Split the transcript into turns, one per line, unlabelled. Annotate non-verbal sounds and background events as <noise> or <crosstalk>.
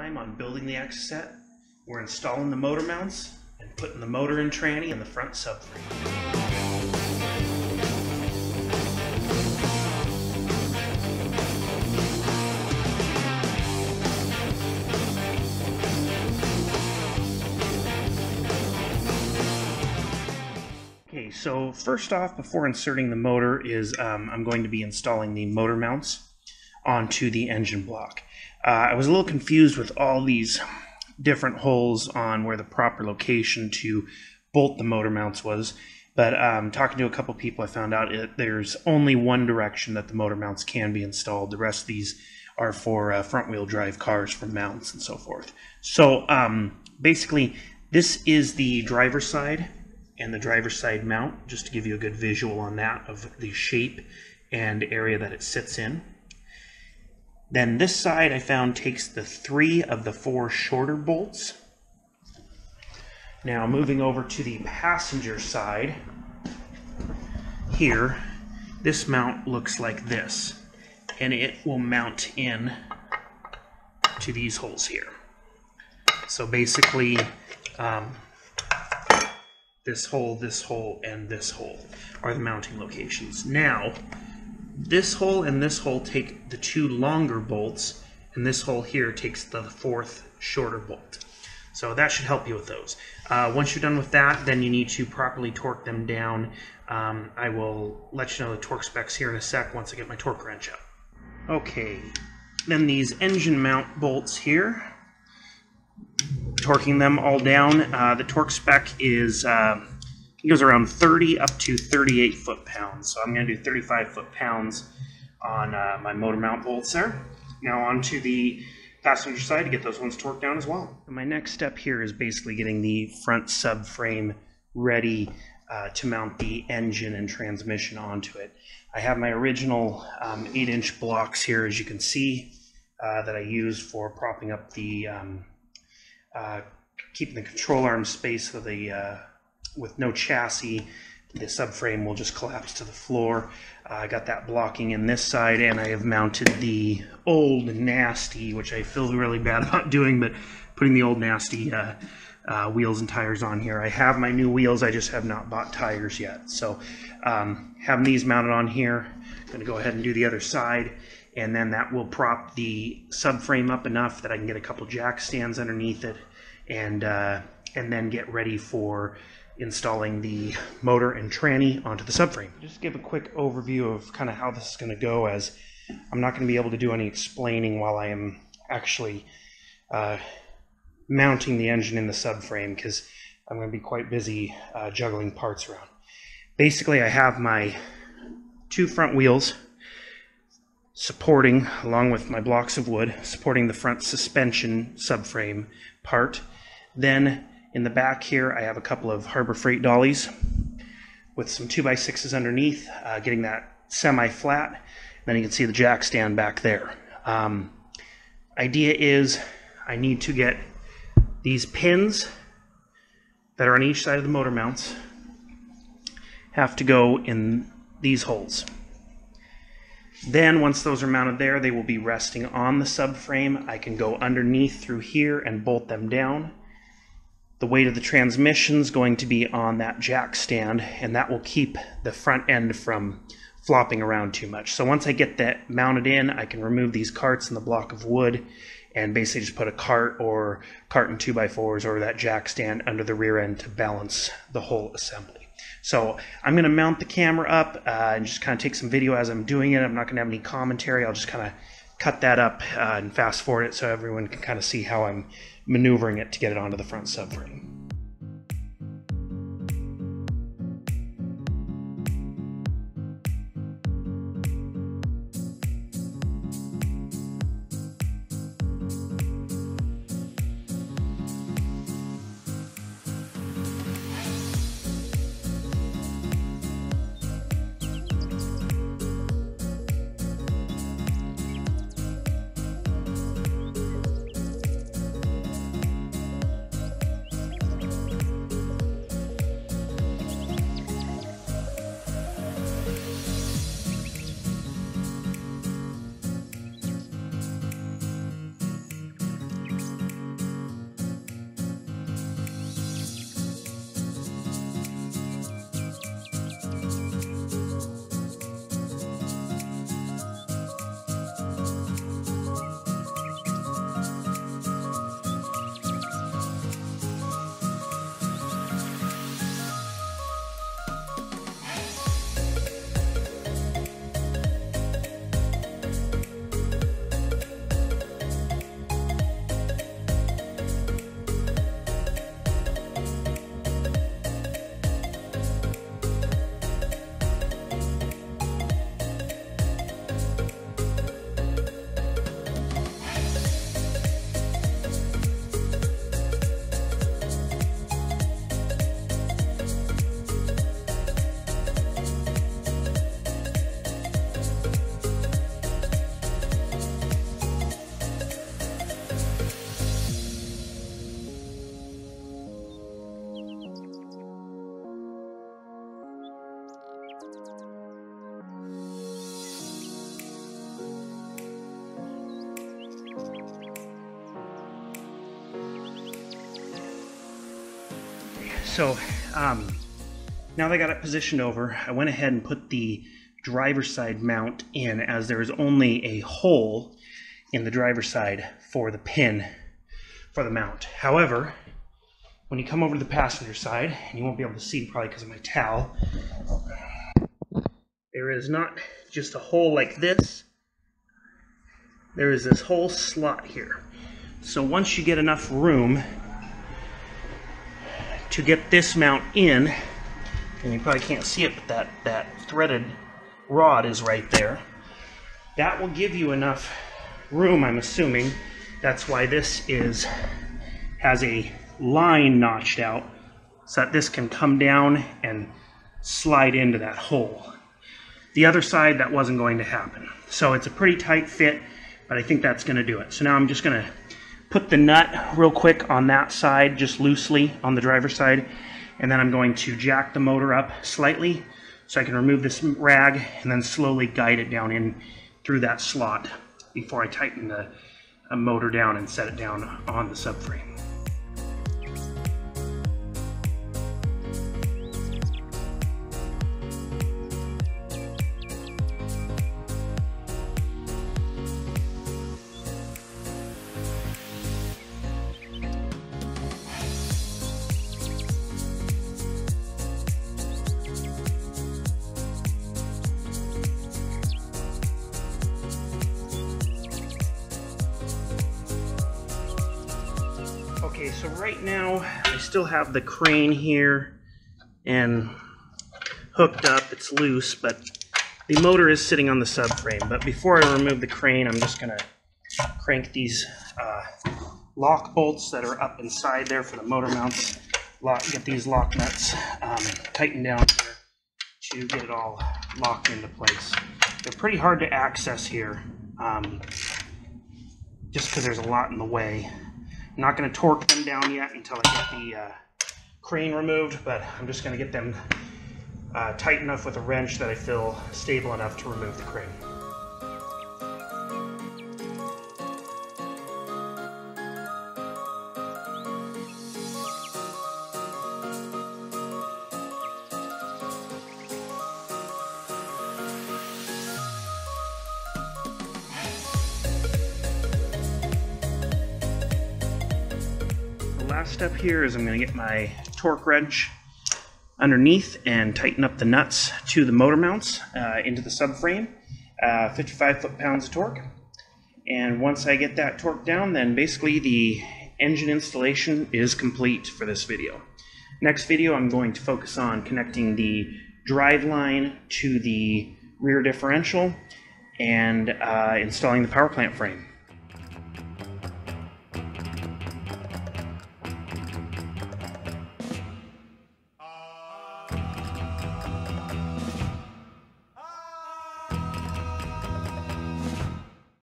time on building the Exocet. We're installing the motor mounts and putting the motor and tranny in the front subframe. Okay, so first off, before inserting the motor, is um, I'm going to be installing the motor mounts onto the engine block. Uh, I was a little confused with all these different holes on where the proper location to bolt the motor mounts was, but um, talking to a couple people, I found out it, there's only one direction that the motor mounts can be installed. The rest of these are for uh, front wheel drive cars for mounts and so forth. So um, basically, this is the driver's side and the driver's side mount, just to give you a good visual on that of the shape and area that it sits in. Then this side I found takes the three of the four shorter bolts. Now moving over to the passenger side, here, this mount looks like this, and it will mount in to these holes here. So basically, um, this hole, this hole, and this hole are the mounting locations. Now, this hole and this hole take the two longer bolts, and this hole here takes the fourth shorter bolt. So that should help you with those. Uh, once you're done with that, then you need to properly torque them down. Um, I will let you know the torque specs here in a sec once I get my torque wrench up. Okay, then these engine mount bolts here torquing them all down. Uh, the torque spec is uh, it goes around 30 up to 38 foot pounds. So I'm going to do 35 foot pounds on uh, my motor mount bolts there. Now onto the passenger side to get those ones torqued down as well. My next step here is basically getting the front subframe ready uh, to mount the engine and transmission onto it. I have my original um, 8 inch blocks here as you can see uh, that I use for propping up the um, uh, keeping the control arm space so the uh, with no chassis the subframe will just collapse to the floor. Uh, I got that blocking in this side and I have mounted the old nasty which I feel really bad <laughs> about doing but putting the old nasty uh, uh, wheels and tires on here. I have my new wheels I just have not bought tires yet so um, having these mounted on here I'm going to go ahead and do the other side and then that will prop the subframe up enough that I can get a couple jack stands underneath it and uh, and then get ready for installing the motor and tranny onto the subframe. Just give a quick overview of kind of how this is going to go as I'm not going to be able to do any explaining while I am actually uh, mounting the engine in the subframe because I'm going to be quite busy uh, juggling parts around. Basically I have my two front wheels supporting, along with my blocks of wood, supporting the front suspension subframe part. Then in the back here, I have a couple of Harbor Freight dollies with some 2x6s underneath, uh, getting that semi-flat. Then you can see the jack stand back there. Um, idea is I need to get these pins that are on each side of the motor mounts have to go in these holes. Then once those are mounted there, they will be resting on the subframe. I can go underneath through here and bolt them down. The weight of the transmission is going to be on that jack stand, and that will keep the front end from flopping around too much. So once I get that mounted in, I can remove these carts and the block of wood and basically just put a cart or cart and 2x4s or that jack stand under the rear end to balance the whole assembly. So I'm going to mount the camera up uh, and just kind of take some video as I'm doing it. I'm not going to have any commentary. I'll just kind of cut that up uh, and fast forward it so everyone can kind of see how I'm maneuvering it to get it onto the front subframe. So um, now that I got it positioned over, I went ahead and put the driver's side mount in as there is only a hole in the driver's side for the pin for the mount. However, when you come over to the passenger side, and you won't be able to see probably because of my towel, there is not just a hole like this. There is this whole slot here. So once you get enough room to get this mount in, and you probably can't see it, but that, that threaded rod is right there. That will give you enough room, I'm assuming. That's why this is has a line notched out so that this can come down and slide into that hole. The other side, that wasn't going to happen. So it's a pretty tight fit, but I think that's gonna do it. So now I'm just gonna put the nut real quick on that side, just loosely on the driver's side, and then I'm going to jack the motor up slightly so I can remove this rag and then slowly guide it down in through that slot before I tighten the motor down and set it down on the subframe. Okay, so right now I still have the crane here and hooked up. It's loose, but the motor is sitting on the subframe. But before I remove the crane, I'm just going to crank these uh, lock bolts that are up inside there for the motor mounts. Lock, get these lock nuts um, tightened down here to get it all locked into place. They're pretty hard to access here um, just because there's a lot in the way. I'm not going to torque them down yet until I get the uh, crane removed, but I'm just going to get them uh, tight enough with a wrench that I feel stable enough to remove the crane. Step here is I'm going to get my torque wrench underneath and tighten up the nuts to the motor mounts uh, into the subframe, uh, 55 foot-pounds of torque. And once I get that torque down, then basically the engine installation is complete for this video. Next video, I'm going to focus on connecting the drive line to the rear differential and uh, installing the power plant frame.